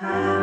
Happy